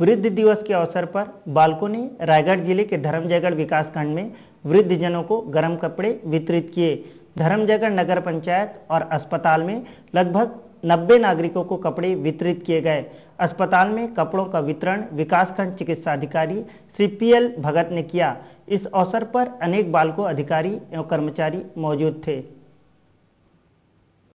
वृद्ध दिवस के अवसर पर बालकों ने रायगढ़ ज़िले के धर्मजयगढ़ विकासखंड में वृद्धजनों को गर्म कपड़े वितरित किए। धर्मजयगढ़ नगर पंचायत और अस्पताल में लगभग 90 नागरिकों को कपड़े वितरित किए गए। अस्पताल में कपड़ों का वितरण विकासखंड चिकित्सा अधिकारी श्री पी एल भगत ने किया। इस अवसर पर अनेक बालकों अधिकारी एवं कर्मचारी मौजूद थे।